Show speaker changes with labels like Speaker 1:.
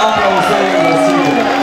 Speaker 1: para vocês, assim.